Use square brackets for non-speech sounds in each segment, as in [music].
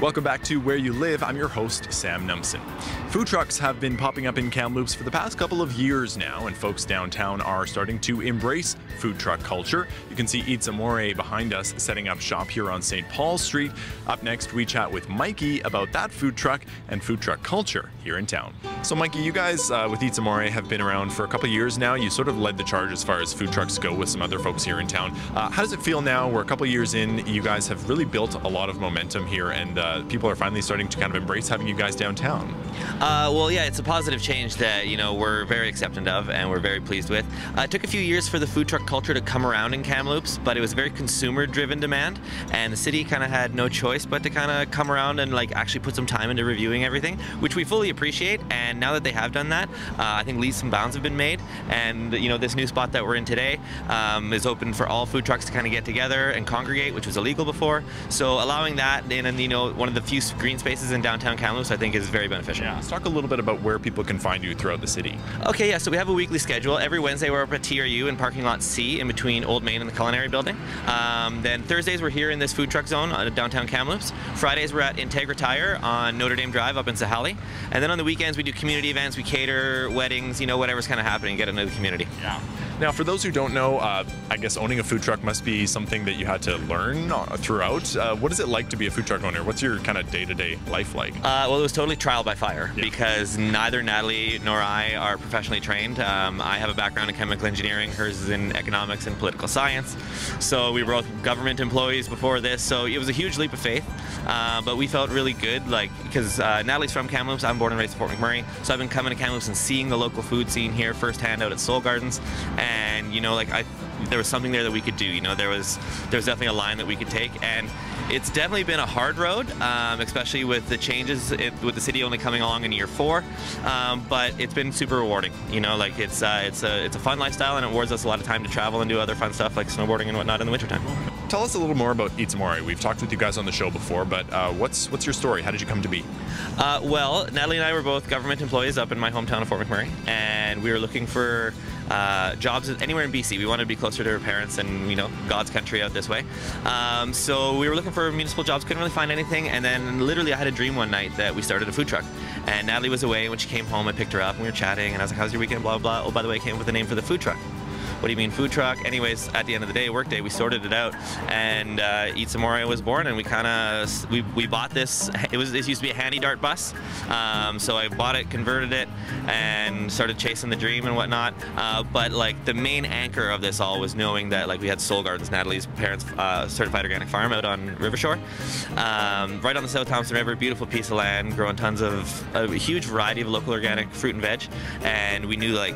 Welcome back to Where You Live. I'm your host, Sam Numson. Food trucks have been popping up in Kamloops for the past couple of years now, and folks downtown are starting to embrace food truck culture. You can see Eats Amore behind us setting up shop here on St. Paul Street. Up next, we chat with Mikey about that food truck and food truck culture here in town. So, Mikey, you guys uh, with Eats Amore have been around for a couple of years now. You sort of led the charge as far as food trucks go with some other folks here in town. Uh, how does it feel now? We're a couple of years in. You guys have really built a lot of momentum here, and uh, people are finally starting to kind of embrace having you guys downtown. Uh, well, yeah, it's a positive change that you know we're very acceptant of and we're very pleased with. Uh, it took a few years for the food truck culture to come around in Kamloops, but it was very consumer-driven demand, and the city kind of had no choice but to kind of come around and like actually put some time into reviewing everything, which we fully appreciate. And now that they have done that, uh, I think leaps and bounds have been made, and you know this new spot that we're in today um, is open for all food trucks to kind of get together and congregate, which was illegal before. So allowing that in, and you know one of the few green spaces in downtown Kamloops, I think is very beneficial. Yeah. Let's talk a little bit about where people can find you throughout the city. Okay, yeah, so we have a weekly schedule. Every Wednesday we're up at TRU in parking lot C in between Old Main and the Culinary Building. Um, then Thursdays we're here in this food truck zone on downtown Kamloops. Fridays we're at Integra Tire on Notre Dame Drive up in Sahali. And then on the weekends we do community events, we cater weddings, you know, whatever's kind of happening, get into the community. Yeah. Now, for those who don't know, uh, I guess owning a food truck must be something that you had to learn uh, throughout. Uh, what is it like to be a food truck owner? What's your kind of day-to-day life like? Uh, well, it was totally trial by fire yeah. because neither Natalie nor I are professionally trained. Um, I have a background in chemical engineering. Hers is in economics and political science. So we were both government employees before this. So it was a huge leap of faith. Uh, but we felt really good, like because uh, Natalie's from Kamloops. I'm born and raised in Fort McMurray, so I've been coming to Kamloops and seeing the local food scene here firsthand out at Soul Gardens and you know like I there was something there that we could do you know there was there was definitely a line that we could take and it's definitely been a hard road um, especially with the changes it, with the city only coming along in year four um, but it's been super rewarding you know like it's uh, it's a it's a fun lifestyle and it awards us a lot of time to travel and do other fun stuff like snowboarding and whatnot in the wintertime tell us a little more about Eats Amore. We've talked with you guys on the show before, but uh, what's what's your story? How did you come to be? Uh, well, Natalie and I were both government employees up in my hometown of Fort McMurray, and we were looking for uh, jobs anywhere in BC. We wanted to be closer to our parents and you know God's country out this way. Um, so we were looking for municipal jobs, couldn't really find anything, and then literally I had a dream one night that we started a food truck. And Natalie was away. When she came home, I picked her up and we were chatting, and I was like, "How's your weekend?" Blah blah. Oh, by the way, I came up with a name for the food truck what do you mean food truck? Anyways, at the end of the day, workday, we sorted it out, and uh, Eats Amore was born, and we kind of we, we bought this. [laughs] It was it used to be a HandyDART bus, um, so I bought it, converted it, and started chasing the dream and whatnot. Uh, but like the main anchor of this all was knowing that like we had Soul Gardens, Natalie's parents' uh, certified organic farm out on Rivershore, um, right on the South Thompson River. Beautiful piece of land, growing tons of a huge variety of local organic fruit and veg, and we knew like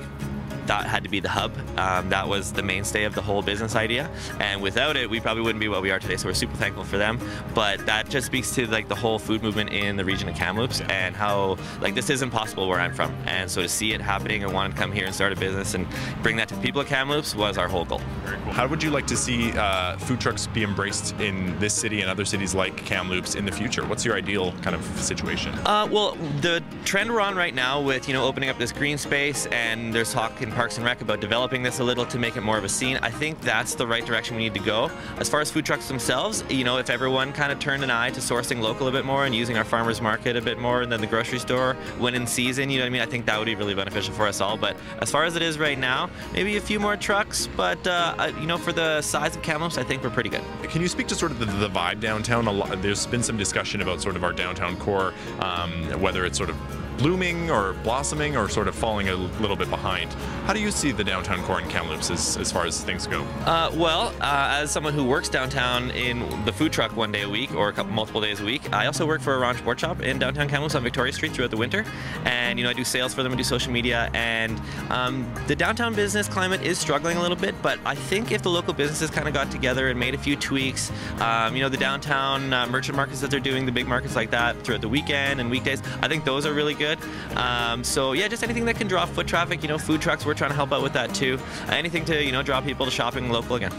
that had to be the hub. Um, that was the mainstay of the whole business idea. And without it, we probably wouldn't be what we are today. So we're super thankful for them. But that just speaks to like the whole food movement in the region of Kamloops and how like this isn't possible where I'm from. And so to see it happening and want to come here and start a business and bring that to the people of Kamloops was our whole goal. Very cool. How would you like to see uh, food trucks be embraced in this city and other cities like Kamloops in the future? What's your ideal kind of situation? Uh, well, the trend we're on right now with you know opening up this green space and there's talk in Parks and Rec about developing this a little to make it more of a scene. I think that's the right direction we need to go. As far as food trucks themselves, you know, if everyone kind of turned an eye to sourcing local a bit more and using our farmers market a bit more and then the grocery store when in season, you know what I mean? I think that would be really beneficial for us all. But as far as it is right now, maybe a few more trucks, but uh, you know, for the size of Kamloops, I think we're pretty good. Can you speak to sort of the, the vibe downtown? A lot, there's been some discussion about sort of our downtown core, um, whether it's sort of blooming or blossoming or sort of falling a little bit behind. How do you see the downtown core in Kamloops as, as far as things go? Uh, well, uh, as someone who works downtown in the food truck one day a week or a couple multiple days a week, I also work for a ranch Board Shop in downtown Kamloops on Victoria Street throughout the winter. And, you know, I do sales for them, I do social media, and um, the downtown business climate is struggling a little bit, but I think if the local businesses kind of got together and made a few tweaks, um, you know, the downtown uh, merchant markets that they're doing, the big markets like that throughout the weekend and weekdays, I think those are really good. Um, so yeah, just anything that can draw foot traffic. You know, food trucks. We're trying to help out with that too. anything to you know draw people to shopping local again.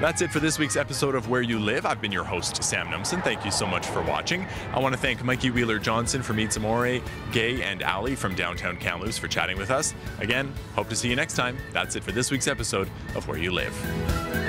That's it for this week's episode of Where You Live. I've been your host, Sam Numson. Thank you so much for watching. I want to thank Mikey Wheeler Johnson from Eats Amore, Gay and Ali from downtown Kamloops for chatting with us. Again, hope to see you next time. That's it for this week's episode of Where You Live.